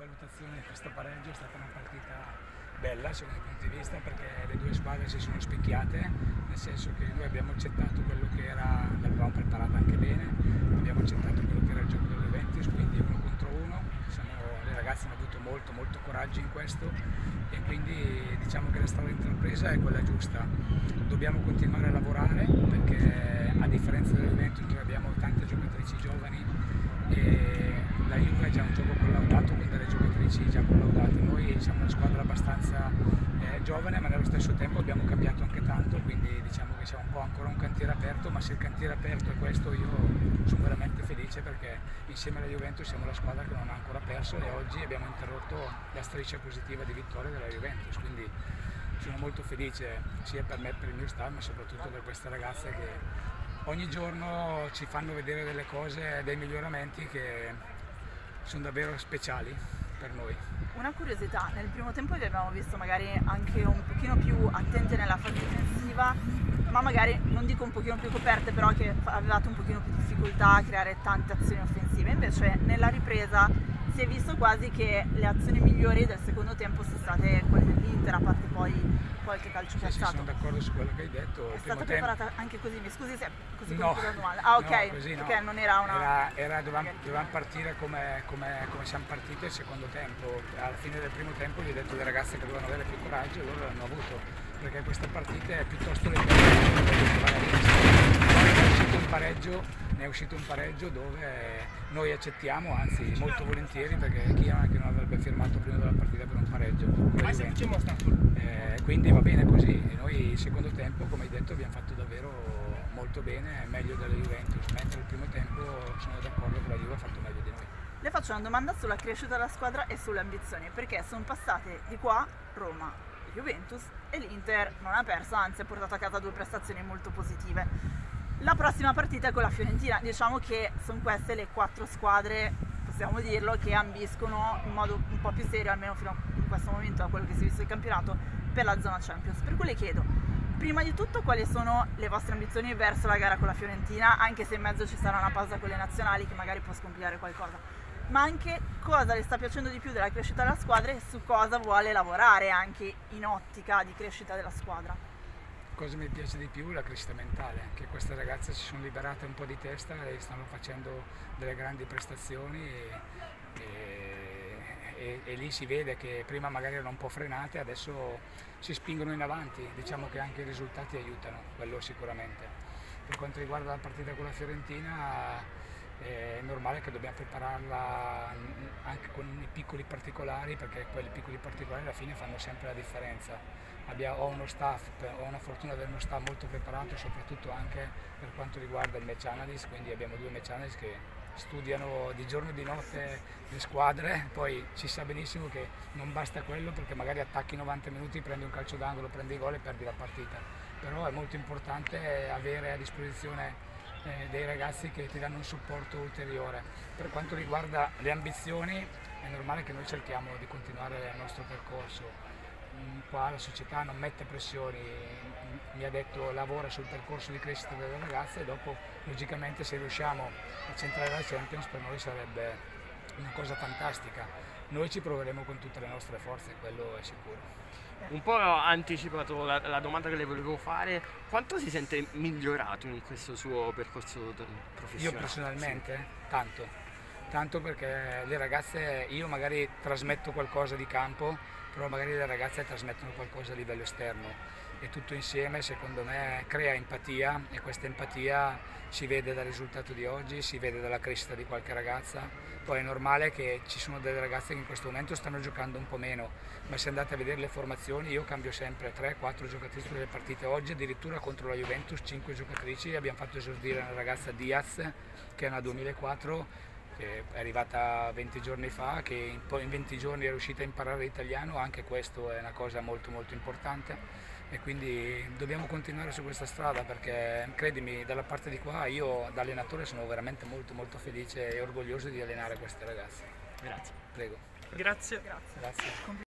valutazione di questo pareggio è stata una partita bella secondo il punto di vista perché le due squadre si sono specchiate, nel senso che noi abbiamo accettato quello che era, l'avevamo preparato anche bene, abbiamo accettato quello che era il gioco delle Juventus, quindi uno contro uno, siamo, le ragazze hanno avuto molto molto coraggio in questo e quindi diciamo che la strada intrapresa è quella giusta. Dobbiamo continuare a lavorare perché a differenza delle Juventus noi abbiamo tante giocatrici giovani e la Juve è già un gioco giocatrici già collaudate. Noi siamo una squadra abbastanza eh, giovane ma nello stesso tempo abbiamo cambiato anche tanto, quindi diciamo che siamo un po' ancora un cantiere aperto, ma se il cantiere aperto è questo io sono veramente felice perché insieme alla Juventus siamo la squadra che non ha ancora perso e oggi abbiamo interrotto la striscia positiva di vittoria della Juventus, quindi sono molto felice sia per me, per il mio staff, ma soprattutto per queste ragazze che ogni giorno ci fanno vedere delle cose, dei miglioramenti che sono davvero speciali per noi. Una curiosità, nel primo tempo vi abbiamo visto magari anche un pochino più attenti nella fase difensiva, ma magari non dico un pochino più coperte, però che avevate un pochino più difficoltà a creare tante azioni offensive. Invece nella ripresa si è visto quasi che le azioni migliori del secondo tempo sono state quelle dell'Inter, a parte poi qualche calcio sì, piazzato. Sì, sono d'accordo su quello che hai detto. È stata preparata tempo... anche così, mi scusi se così no, male. Ah ok, no, no. perché non era una... Era, era dovevamo, dovevamo, partire come, come, come, siamo partiti il secondo tempo. Alla fine del primo tempo gli ho detto alle ragazze che dovevano avere più coraggio e loro l'hanno avuto. Perché questa partita è piuttosto le pareggio, ne è uscito un pareggio dove noi accettiamo, anzi molto volentieri perché chi anche non avrebbe firmato prima della partita per un pareggio. Eh, quindi va bene così e noi il secondo tempo come hai detto abbiamo fatto davvero molto bene, meglio della Juventus, mentre il primo tempo sono d'accordo che la Juve ha fatto meglio di noi. Le faccio una domanda sulla crescita della squadra e sulle ambizioni, perché sono passate di qua Roma, Juventus e l'Inter non ha perso, anzi ha portato a casa due prestazioni molto positive. La prossima partita è con la Fiorentina, diciamo che sono queste le quattro squadre, possiamo dirlo, che ambiscono in modo un po' più serio, almeno fino a questo momento, a quello che si è visto il campionato, per la zona Champions. Per cui le chiedo, prima di tutto quali sono le vostre ambizioni verso la gara con la Fiorentina, anche se in mezzo ci sarà una pausa con le nazionali che magari può scompigliare qualcosa, ma anche cosa le sta piacendo di più della crescita della squadra e su cosa vuole lavorare anche in ottica di crescita della squadra cosa mi piace di più? La crescita mentale, che queste ragazze si sono liberate un po' di testa e stanno facendo delle grandi prestazioni e, e, e, e lì si vede che prima magari erano un po' frenate, adesso si spingono in avanti, diciamo che anche i risultati aiutano, quello sicuramente. Per quanto riguarda la partita con la Fiorentina è normale che dobbiamo prepararla con i piccoli particolari perché quei piccoli particolari alla fine fanno sempre la differenza. Abbiamo, ho uno staff, ho una fortuna di avere uno staff molto preparato soprattutto anche per quanto riguarda il match analyst, quindi abbiamo due match analyst che studiano di giorno e di notte le squadre, poi si sa benissimo che non basta quello perché magari attacchi 90 minuti, prendi un calcio d'angolo, prendi gol e perdi la partita, però è molto importante avere a disposizione eh, dei ragazzi che ti danno un supporto ulteriore. Per quanto riguarda le ambizioni è normale che noi cerchiamo di continuare il nostro percorso. Mm, qua la società non mette pressioni, mi ha detto lavora sul percorso di crescita delle ragazze e dopo logicamente se riusciamo a centrare la Champions per noi sarebbe una cosa fantastica. Noi ci proveremo con tutte le nostre forze, quello è sicuro. Un po' ho anticipato la, la, domanda che le volevo fare, quanto si sente migliorato in questo suo percorso professionale? Io personalmente? Sì. Tanto, tanto perché le ragazze, io magari trasmetto qualcosa di campo, però magari le ragazze trasmettono qualcosa a livello esterno. E tutto insieme secondo me crea empatia e questa empatia si vede dal risultato di oggi, si vede dalla crescita di qualche ragazza, poi è normale che ci sono delle ragazze che in questo momento stanno giocando un po' meno, ma se andate a vedere le formazioni io cambio sempre 3-4 giocatrici per le partite, oggi addirittura contro la Juventus 5 giocatrici, abbiamo fatto esordire una ragazza Diaz che è una 2004 che è arrivata 20 giorni fa, che in 20 giorni è riuscita a imparare l'italiano, anche questo è una cosa molto molto importante e quindi dobbiamo continuare su questa strada perché credimi dalla parte di qua io da allenatore sono veramente molto molto felice e orgoglioso di allenare queste ragazze. Grazie. Prego. Grazie. Grazie. Grazie.